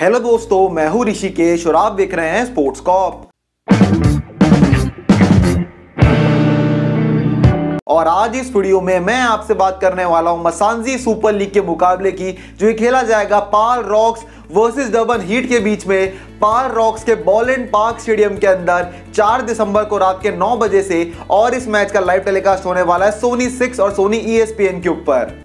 Hello दोस्तों, मैं हूँ ऋषिकेश और आप देख रहे हैं स्पोर्ट्स कॉप और आज इस वीडियो में मैं आपसे बात करने वाला हूँ मसानजी सुपर लीग के मुकाबले की, जो खेला जाएगा Paarl Rocks versus Durban heat के बीच में। पाल रॉक्स के बॉल एंड पार्क स्टेडियम के अंदर 4 दिसंबर को रात के 9 बजे से और इस मैच का लाइव टेलीकास्ट होने वाला है सोनी 6 और सोनी ईएसपीएन के ऊपर।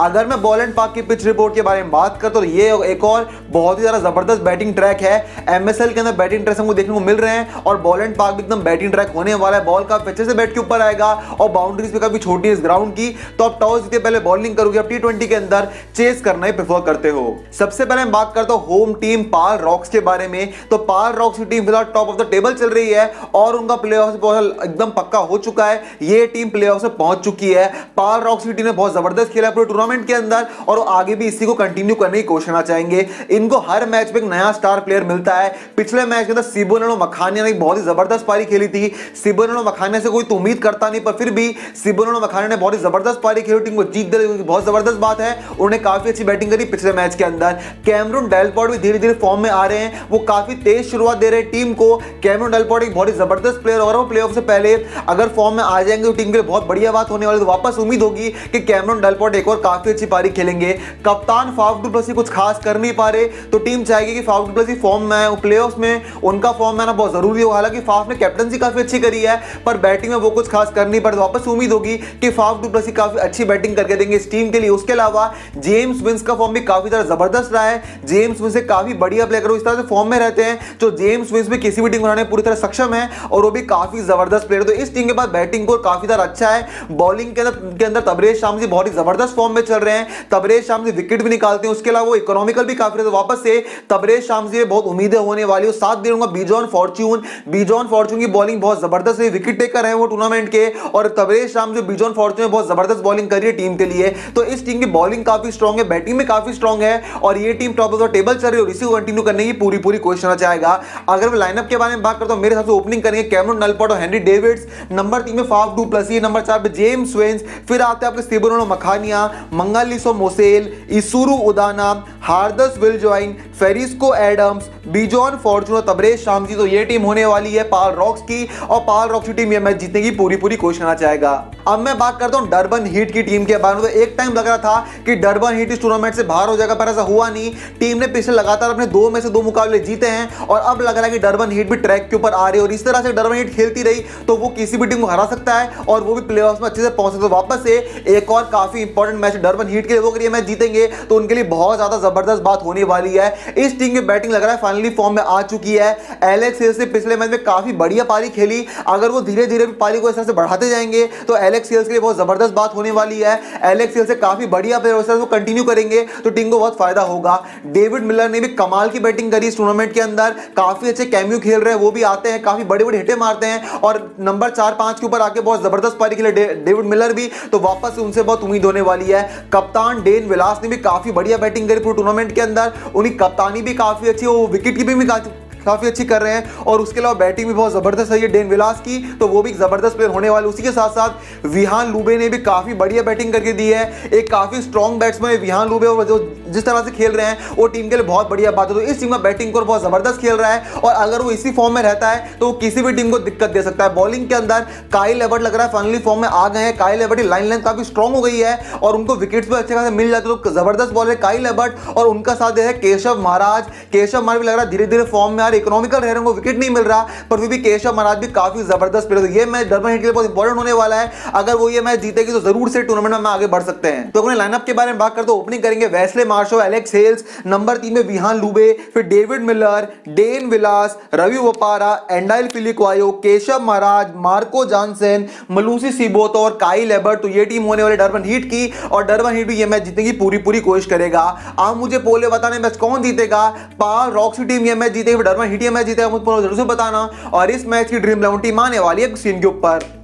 अगर मैं बॉल एंड पार्क की पिच रिपोर्ट के बारे में बात कर तो ये एक और बहुत ही ज़्यादा ज़बरदस्त बैटिंग ट्रैक है। एमएसएल के अंदर बैटिंग ट्रैक हमको देखने को मिल रहे हैं और बॉल एंड पार्क भी एकदम बैटिंग ट्रैक होने वाला है। बॉल का अच्छे से बैट के ऊपर आएगा और बाउंड्रीज भी काफ़ी छोटी है इस ग्राउंड की। तो आप टॉस जीते पहले बॉलिंग करोगे अब टी के अंदर चेस करना ही प्रेफर करते हो। सबसे पहले मैं बात करता हूँ होम टीम पाल रॉक्स के बारे में। तो पाल रॉक्स की टीम फ़िलहाल टॉप ऑफ़ द टेबल चल रही है और उनका प्ले एकदम पक्का हो चुका है। ये टीम प्ले से पहुँच चुकी है। पाल रॉक्स की टीम ने बहुत ज़बरदस्त खेला पूरे टूर्नामेंट के अंदर और वो आगे भी इसी को कंटिन्यू करने की कोशिश करना चाहेंगे। इनको हर मैच में एक नया स्टार प्लेयर मिलता है। पिछले मैच के अंदर सिबोनो मखानिया ने बहुत ही ज़बरदस्त पारी खेली थी। सिबोनो मखानिया से कोई तो उम्मीद करता नहीं, पर फिर भी सिबोनो मखानिया ने बहुत ही ज़बरदस्त पारी खेली, टीम को जीत दे बहुत ज़बरदस्त बात है। उन्होंने काफ़ी अच्छी बैटिंग करी पिछले मैच के अंदर। कैमरून डेलपॉट भी धीरे धीरे फॉर्म में आ रहे हैं। वो काफ़ी तेज शुरुआत दे रहे हैं टीम को। कैमरून डेलपॉट एक बहुत ही ज़बरदस्त प्लेयर और वो प्ले से पहले अगर फॉर्म में आ जाएँगे तो टीम के लिए बहुत बढ़िया बात होने वाली तो वापस उम्मीद होगी कि कैमरून डेलपॉट एक और काफ़ी अच्छी पारी खेलेंगे। कप्तान फाफ डुप्लसी कुछ खास कर नहीं पा रहे तो टीम चाहेगी कि फाफ डुप्लसी फॉर्म में प्ले में, उनका फॉर्म में आना बहुत ज़रूरी हो हालाँकि फाफ ने कैप्टनसी काफ़ी अच्छी करी है, पर बैटिंग में वो कुछ खास कर नहीं पा रहे। वापस उम्मीद होगी कि फाफ डुप्लसी काफ़ी अच्छी बैटिंग करके देंगे इस टीम के लिए। उसके अलावा जेम्स विंस का फॉर्म भी काफ़ी ज़्यादा ज़बरदस्त रहा है। जेम्स विंस काफ़ी बढ़िया प्लेयर इस तरह से फॉर्म में रहते हैं, जो जेम्स विंस भी किसी भी टीम बनाने पूरी तरह सक्षम है और वो भी काफ़ी ज़बरदस्त प्लेयर तो इस टीम के पास बैटिंग को काफ़ी ज़्यादा अच्छा है। बॉलिंग के अंदर के अंदर तबरेज शाम बहुत ही ज़बरदस्त फॉर्म में चल रहे हैं। तबरेज शाम विकेट भी निकालते हैं। उसके अलावा वो इकोनॉमिकल भी काफ़ी रहते वापस से तबरेज शाम से बहुत उम्मीदें होने वाली है। साथ दे दूँगा बीजॉन फॉर्च्यून बीजॉन फॉर्च्यून की बॉलिंग बहुत ज़बरदस्त है विकेट टेकर है वो टूर्नामेंट के। और तबरेज शाम जो बीजॉन फॉर्च्यून बहुत ज़बरदस्त बॉलिंग करी है टीम के लिए। तो इस टीम की बॉलिंग काफ़ी स्ट्रॉग है। बैटिंग में काफ़ी स्ट्रॉग है। और ये team top of the table चल रही है। और इसी को कंटिन्यू करने की पूरी पूरी कोशिश करना चाहेगा। अगर मैं लाइनअप के बारे में बात करता हूँ, मेरे हिसाब से ओपनिंग करेंगे कैमरन नलपॉट और हेनरी डेविड्स नंबर तीन में फाफ डू प्लस नंबर चार पे जेम्स वेंस फिर आते हैं आपके स्टीबनो मखानिया Mangaliso Mosehle, Isuru Udana, Hardus Viljoen Ferisco Adams, Bjorn Fortuin Tabraiz Shamsi तो ये टीम होने वाली है पाल रॉक्स की, और पाल रॉक्स की टीम ये मैच जीतने की पूरी पूरी कोशिश करना चाहेगा। अब मैं बात करता हूँ डरबन हीट की टीम के बारे में तो एक टाइम लग रहा था कि डरबन हीट इस टूर्नामेंट से बाहर हो जाएगा, पर ऐसा हुआ नहीं। टीम ने पिछले लगातार अपने दो में से दो मुकाबले जीते हैं, और अब लग रहा है कि डरबन हीट भी ट्रैक के ऊपर आ रही है, और इस तरह से डरबन हीट खेलती रही तो वो किसी भी टीम को हरा सकता है, और वो भी प्ले में अच्छे से पहुँच सकते तो वापस से एक और काफ़ी इंपॉर्टेंट मैच डरबन हीट के लिए वो मैच जीतेंगे तो उनके लिए बहुत ज़्यादा ज़बरदस्त बात होने वाली है। इस टीम की बैटिंग लग रहा है फाइनली फॉर्म में आ चुकी है। एलेक्स हिल्स ने पिछले मैच में काफ़ी बढ़िया पारी खेली। अगर वो धीरे धीरे पारी को इस तरह से बढ़ाते जाएँगे तो एलेक्स के लिए बहुत ज़बरदस्त बात होने वाली है। एलेक्स से काफ़ी बढ़िया प्लेयर वो कंटिन्यू करेंगे तो टीम को बहुत फ़ायदा होगा। डेविड मिलर ने भी कमाल की बैटिंग करी इस टूर्नामेंट के अंदर। काफ़ी अच्छे कैम्यू खेल रहे हैं, वो भी आते हैं, काफ़ी बड़े बड़े हिटे मारते हैं। और नंबर चार पाँच के ऊपर आके बहुत ज़बरदस्त पारी खेले डेविड मिलर भी तो वापस उनसे बहुत उम्मीद होने वाली है। कप्तान डेन विलास ने भी काफ़ी बढ़िया बैटिंग करी पूरे टूर्नामेंट के अंदर। उनकी कप्तानी भी काफ़ी अच्छी वो विकेट कीपिंग भी काफ़ी काफ़ी अच्छी कर रहे हैं और उसके अलावा बैटिंग भी बहुत ज़बरदस्त है डेन विलास की तो वो भी ज़बरदस्त प्लेयर होने वाले उसी के साथ साथ विहान लूबे ने भी काफ़ी बढ़िया बैटिंग करके दी है। एक काफ़ी स्ट्रॉन्ग बैट्समैन है विहान लूबे और जो जिस तरह से खेल रहे हैं, वो टीम के लिए बहुत बढ़िया बात है। तो इस टीम का बैटिंग को बहुत ज़बरदस्त खेल रहा है और अगर वो इसी फॉर्म में रहता है तो वो किसी भी टीम को दिक्कत दे सकता है। बॉलिंग के अंदर काई लेवर्ट लग रहा है फाइनली फॉर्म में आ गए हैं। काई लेवर्ट की लाइन लेंथ काफ़ी स्ट्रॉन्ग हो गई है और उनको विकेट्स भी अच्छे खासे मिल जाते तो ज़बरदस्त बॉल है काई लेवर्ट और उनका साथ है केशव महाराज। केशव महाराज भी लग रहा है धीरे धीरे फॉर्म में रहे इकोनॉमिकल रह रहे को विकेट नहीं मिल रहा, पर फिर भी केशव महाराज भी काफ़ी ज़बरदस्त प्लेयर ये मैच डरबन हिट के लिए बहुत इंपॉर्टेंट होने वाला है। अगर वो ये मैच जीतेगी तो ज़रूर से टूर्नामेंट में आगे बढ़ सकते हैं। तो अपने लाइनअप के बारे में बात करते ओपनिंग करेंगे Wesley Marshall Alex Hales number तीन में विहान लुबे, फिर David Miller Dane Vilas Ravi Bopara Andile Phehlukwayo Keshav Maharaj Marco Jansen Malusi Siboto और काई लेबर्ट तो ये टीम होने वाले डरबन हीट की और डरबन हीट भी ये मैच जीतने की पूरी पूरी कोशिश करेगा। आप मुझे पोले बताने मैच कौन जीतेगा? पाल रॉक्सी टीम ये मैच जीतेगी डरबन हीट हिटिया मैच जीतेगा मुझे ज़रूर से बताना। और इस मैच की ड्रीम इलेवन टीम आने वाली है सीन के ऊपर।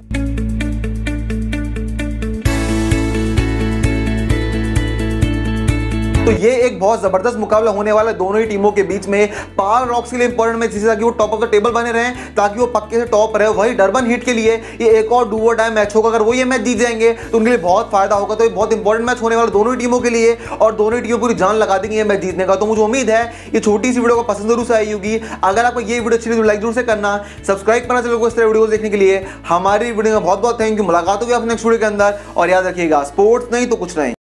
तो ये एक बहुत ज़बरदस्त मुकाबला होने वाला है दोनों ही टीमों के बीच में। पार रॉक्स के लिए इंपॉर्टेंट मैच जिससे ताकि वो टॉप ऑफ़ द टेबल बने रहे, ताकि वो पक्के से टॉप रहे। वही डरबन हिट के लिए ये एक और डू टाइम मैच होगा। अगर वो ये मैच जीत जाएँगे तो उनके लिए बहुत फ़ायदा होगा। तो ये बहुत इंपॉर्टेंट मैच होने वाला दोनों ही टीमों के लिए और दोनों ही टीमों पूरी जान लगा देंगे ये मैच जीतने का। तो मुझे उम्मीद है ये छोटी सी वीडियो को पसंद ज़रूर से आई होगी। अगर आपको ये वीडियो अच्छी लाइक तो ज़रूर से करना। सब्सक्राइब करना चलो इस तरह वीडियो देखने के लिए। हमारी वीडियो में बहुत बहुत थैंक यू मुलाकात होगी अपने नेक्स्ट वीडियो के अंदर। और याद रखिएगा स्पोर्ट्स नहीं तो कुछ नहीं।